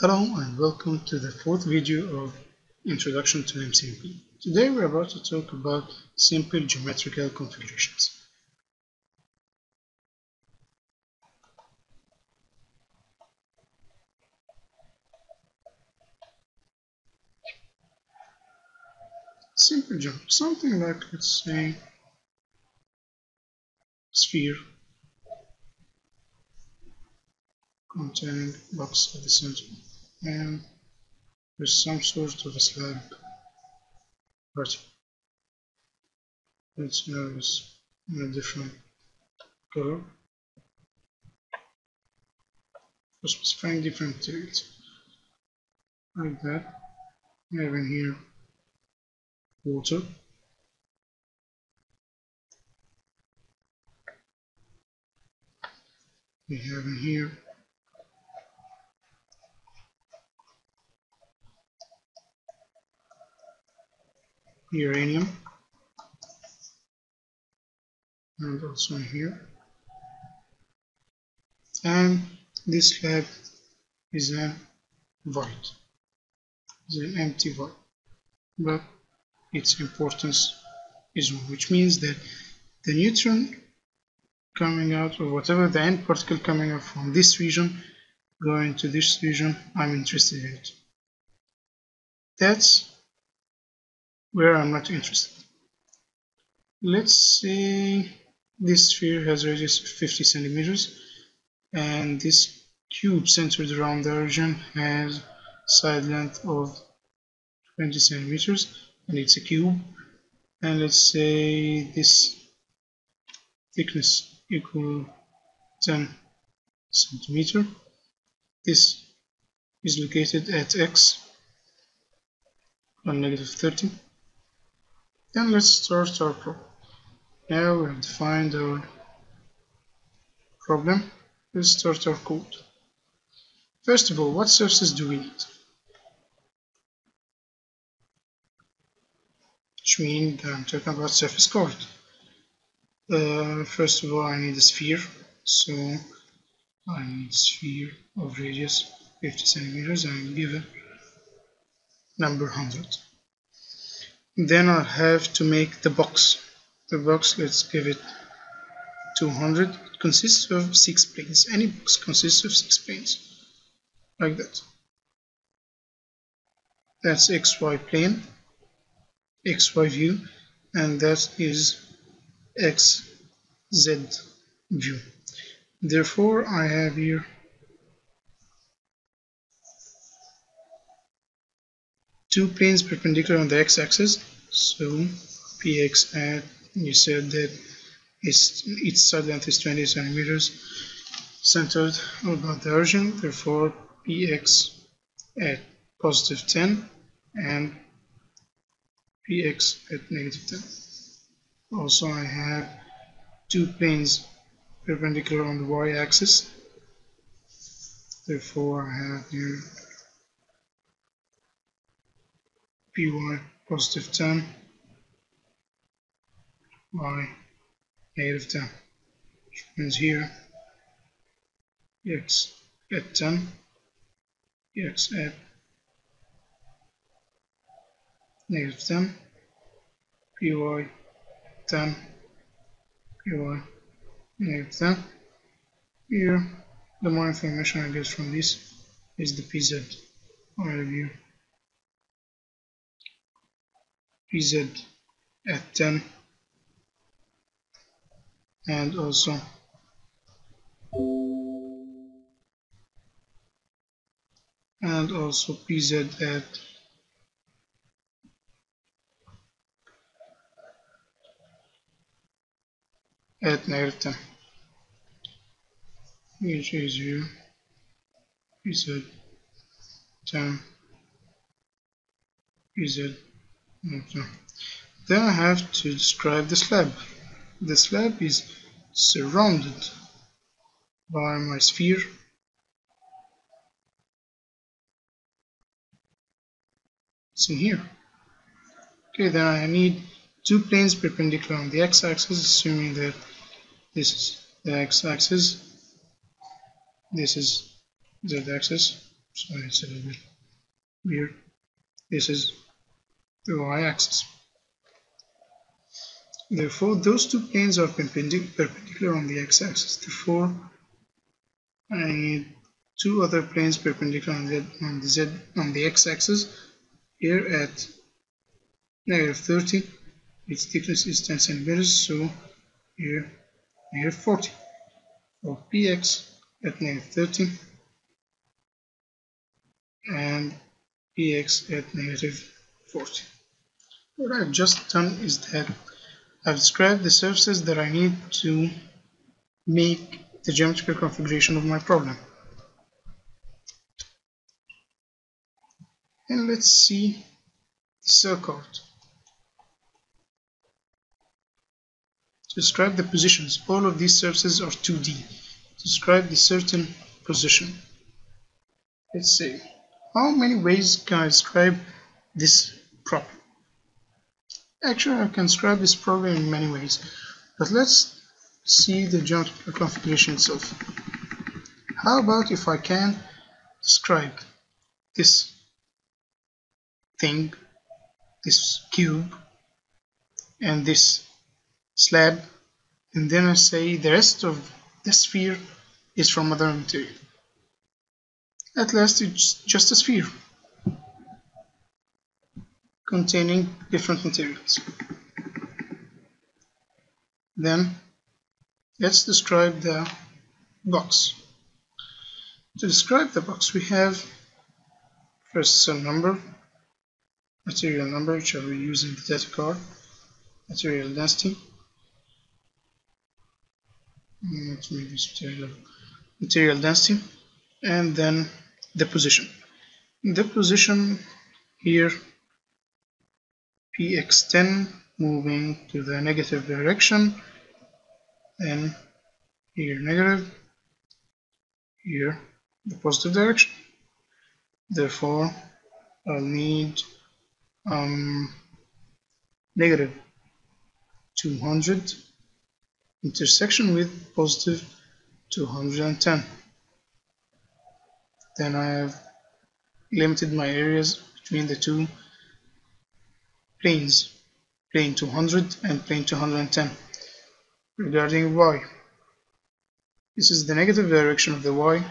Hello and welcome to the fourth video of Introduction to MCNP. Today we're about to talk about simple geometrical configurations. Simple something like let's say sphere containing box at the center and there's some sort of slab vertical. Let's notice in a different color for specifying different materials like that. We have in here water we have in here uranium. And also here. And this slab is a void. Is an empty void. But its importance is one which means that the neutron coming out or whatever the end particle coming out from this region going to this region I'm interested in it. That's where I'm not interested. Let's say this sphere has radius 50 centimeters and this cube centered around the origin has side length of 20 centimeters and it's a cube. And let's say this thickness equal 10 centimeter. This is located at x on negative 30 then let's start our problem. Now we have defined our problem. Let's start our code. First of all, what surfaces do we need? Which means I'm talking about surface card. Uh, first of all, I need a sphere. So I need sphere of radius 50 centimeters I'm given number 100 then I'll have to make the box. The box let's give it 200 it consists of six planes. Any box consists of six planes. Like that. That's xy plane xy view and that is xz view. Therefore I have here two planes perpendicular on the x-axis. So px at you said that its, its side length is 20 centimeters centered about the origin. Therefore px at positive 10 and px at negative 10 also I have two planes perpendicular on the y-axis. Therefore I have here py positive 10 y negative 10 which means here x at 10 x at negative 10 py 10 py negative 10 here the more information I get from this is the pz overview pz at 10 and also and also pz at at 10 which is you pz 10 pz Okay. Then I have to describe the slab. The slab is surrounded by my sphere. It's in here. Okay then I need two planes perpendicular on the x-axis assuming that this is the x-axis. This is the z-axis. Sorry it's a little bit weird. This is the y-axis therefore those two planes are perpendicular on the x-axis. Therefore I need two other planes perpendicular on the, on the z on the x-axis. Here at negative 30 its thickness is 10 centimeters so here negative 40 for px at negative 30 and px at negative 40 what I've just done is that I've described the surfaces that I need to make the geometrical configuration of my problem and let's see the circle describe the positions, all of these surfaces are 2D. To describe the certain position. Let's see. How many ways can I describe this problem? Actually, I can describe this problem in many ways. But let's see the geometrical configuration itself. How about if I can describe this thing, this cube, and this slab and then I say the rest of the sphere is from other material. At last it's just a sphere containing different materials. Then let's describe the box. To describe the box we have first some number, material number which I will use in the data card, material density, mm, let's make this material material density and then the position the position here px10 moving to the negative direction. And here negative here the positive direction. Therefore I'll need um, negative 200 intersection with positive 210 then I have limited my areas between the two planes plane 200 and plane 210 regarding y this is the negative direction of the y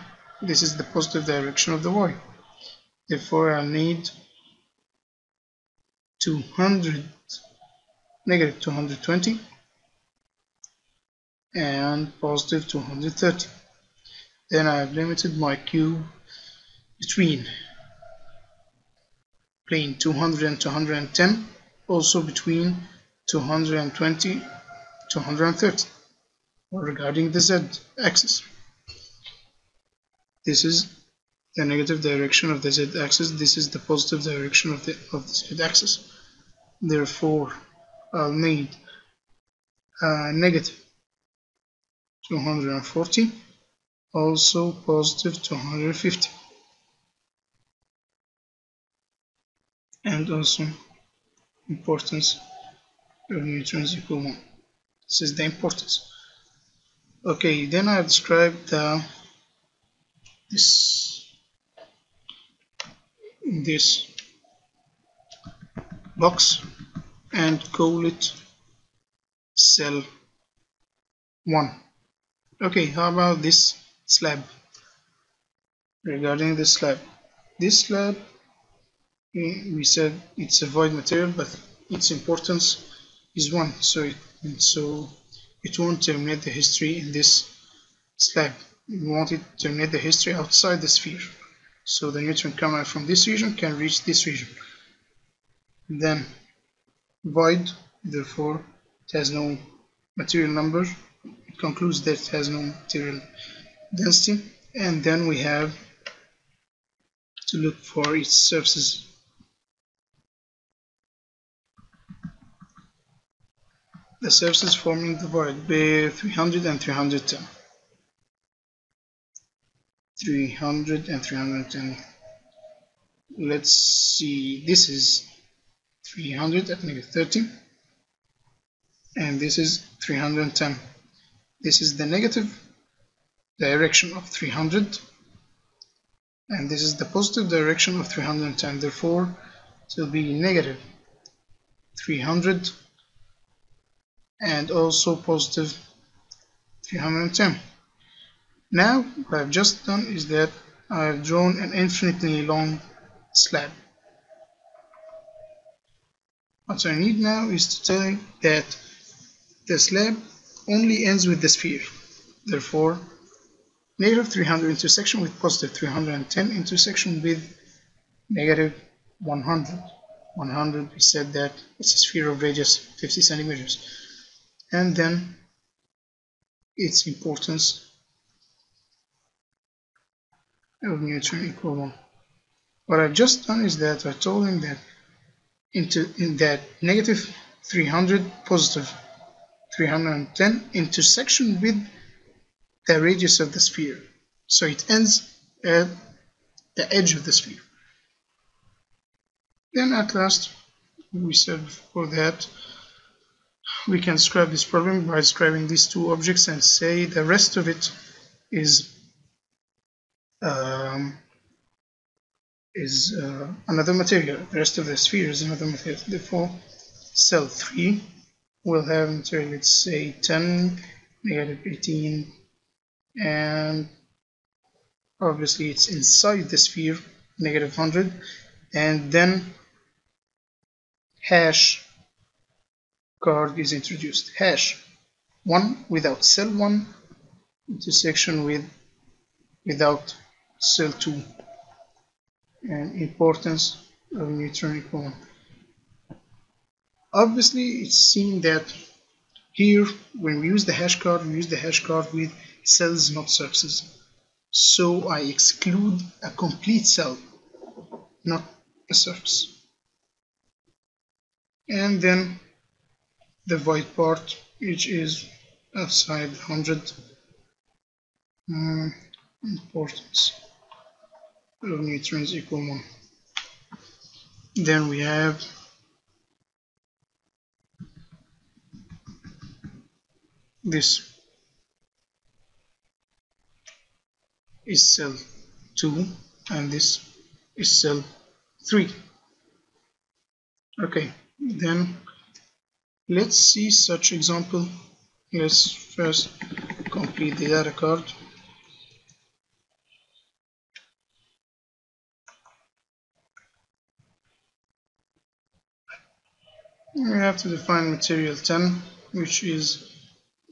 this is the positive direction of the y. Therefore I need 200 negative 220 and positive 230 then I have limited my cube between plane 200 and 210 also between 220 230 regarding the z axis. This is the negative direction of the z axis. This is the positive direction of the of the z axis. Therefore I'll need a negative 240 also positive 250 and also importance of neutrons um equal 1 this is the importance okay then I describe the this this box and call it cell 1 okay how about this slab? Regarding this slab. This slab Mm, we said it's a void material but its importance is one so it, so it won't terminate the history in this slab. We want it to terminate the history outside the sphere so the neutron coming from this region can reach this region. Then void therefore it has no material number. It concludes that it has no material density. And then we have to look for its surfaces the surfaces forming the void be 300 and 310 300 and 310 let's see. This is 300 at negative 30 and this is 310 this is the negative direction of 300 and this is the positive direction of 310 therefore it will be negative 300 and also positive 310 now what I've just done is that I've drawn an infinitely long slab. What I need now is to tell that the slab only ends with the sphere. Therefore negative 300 intersection with positive 310 intersection with negative 100 100 we said that it's a sphere of radius 50 centimeters and then its importance of neutron equal 1 what I've just done is that I told him that into in that negative 300 positive 310 intersection with the radius of the sphere. So it ends at the edge of the sphere. Then at last, we said before that, we can describe this problem by describing these two objects and say the rest of it is um, is uh, another material. The rest of the sphere is another material. Therefore, cell 3 will have material, let's say 10, negative 18, and obviously it's inside the sphere negative 100 and then hash card is introduced hash 1 without cell 1 intersection with without cell 2 and importance of neutronic one obviously it's seen that here when we use the hash card we use the hash card with cells not surfaces. So I exclude a complete cell, not a surface. And then the void part, which is outside 100 um, importance of neutrons equal 1. Then we have this is cell 2 and this is cell 3 okay then let's see such example. Let's first complete the data card. We have to define material 10 which is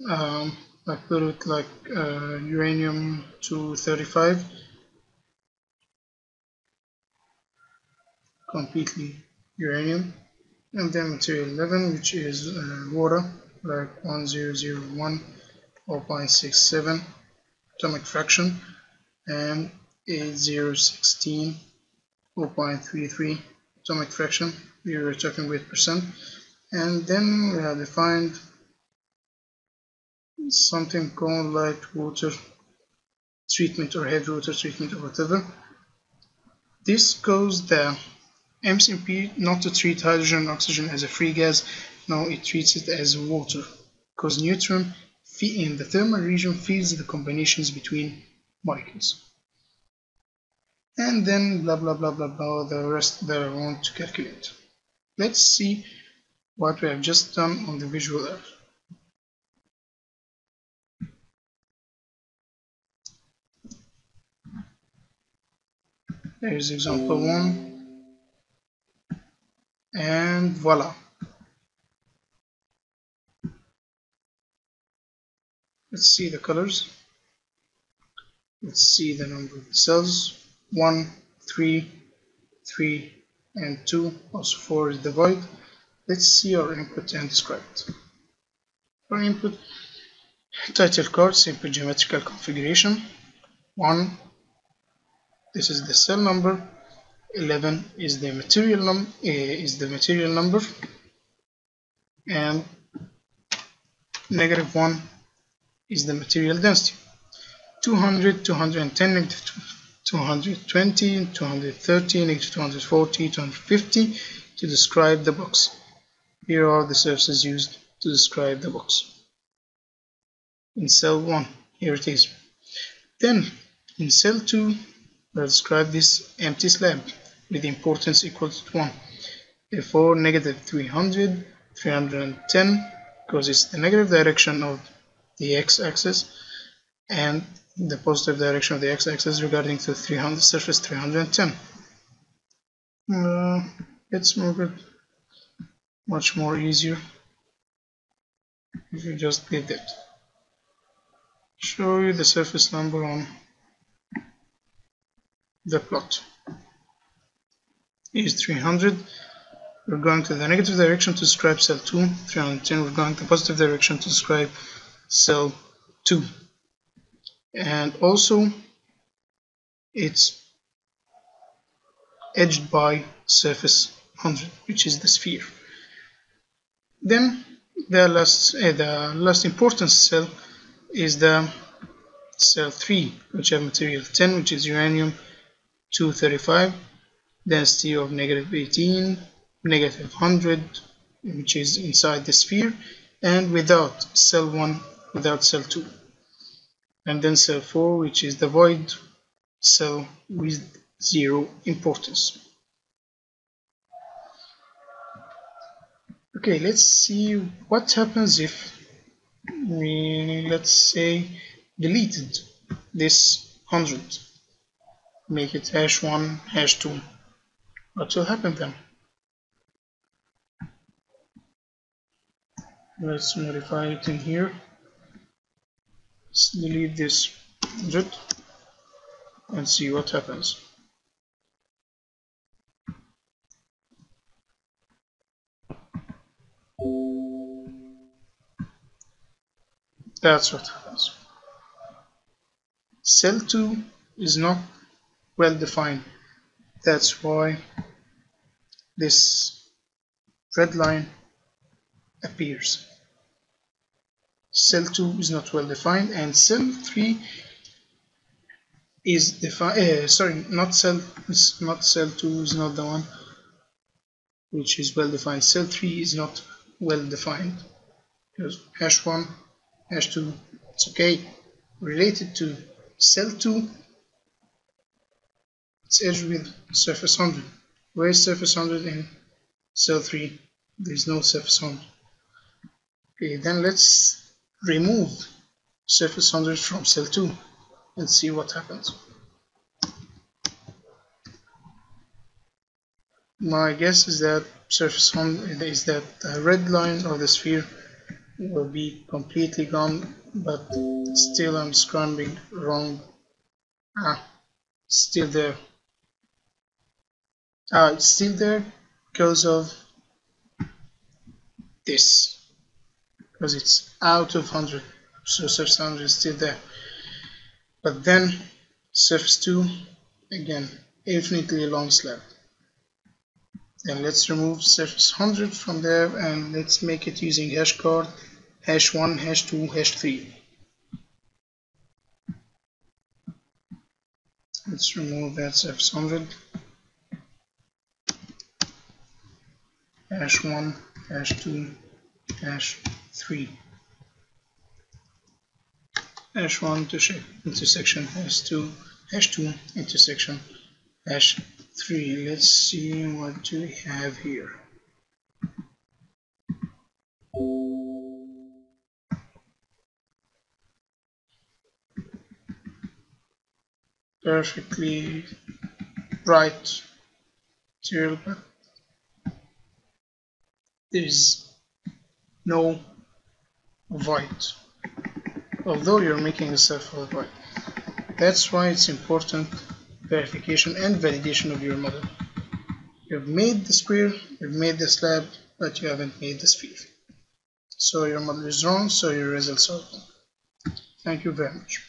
um, I put like uh, uranium 235 completely uranium and then material 11 which is uh, water like 1001 0.67 atomic fraction and 8016 0.33 atomic fraction we were talking with percent and then we have defined something called light water treatment or heavy water treatment or whatever. This goes the MCNP not to treat hydrogen and oxygen as a free gas, no it treats it as water because neutron in the thermal region feels the combinations between molecules. And then blah blah blah blah blah the rest that I want to calculate. Let's see what we have just done on the visual editor. There's example one. And voila. Let's see the colors. Let's see the number of cells. 1, 3, 3, and 2. Also 4 is the void. Let's see our input and describe it. For input, title card, simple geometrical configuration. 1, this is the cell number 11 is the material num uh, is the material number. And negative 1 is the material density. 200 210 negative 220 230 negative 240 250 to describe the box. Here are the surfaces used to describe the box. In cell 1 here it is. Then in cell 2 we'll describe this empty slab with importance equals to 1 therefore negative 300 310 because it's the negative direction of the x-axis and the positive direction of the x-axis regarding to 300 surface 310 uh, let's move it much more easier. If you just did that. Show you the surface number on the plot is 300 we're going to the negative direction to describe cell 2 310 we're going to the positive direction to describe cell 2 and also it's edged by surface 100 which is the sphere. Then the last uh, the last important cell is the cell 3 which have material 10 which is uranium 235 density of negative 18 negative 100 which is inside the sphere and without cell 1 without cell 2 and then cell 4 which is the void cell with zero importance. Okay let's see what happens if we let's say deleted this 100 make it hash 1 hash 2 what will happen then? Let's modify it in here. Let's delete this 100 and see what happens. That's what happens. Cell 2 is not well defined that's why this red line appears. Cell 2 is not well defined and cell 3 is defined uh, sorry not cell not cell 2 is not the one which is well defined. Cell 3 is not well defined because hash 1 hash 2 it's okay. Related to cell 2 it's edge with surface 100 where is surface 100 in cell 3 there is no surface 100 okay then let's remove surface 100 from cell 2 and see what happens. My guess is that surface 100 is that the red line of the sphere will be completely gone but still I'm scrambling wrong. Ah still there ah it's still there because of this. Because it's out of 100 so surface 100 is still there. But then surface 2 again infinitely long slab. Then let's remove surface 100 from there and let's make it using hash card hash 1 hash 2 hash 3 let's remove that surface 100 hash 1 hash 2 hash 3 hash 1 to intersection hash 2 hash 2 intersection hash 3 let's see what do we have here. Perfectly bright material but is no void although you're making a self void that's why it's important verification and validation of your model. You've made the square, you've made the slab, but you haven't made the sphere. So your model is wrong, so your results are wrong. Thank you very much.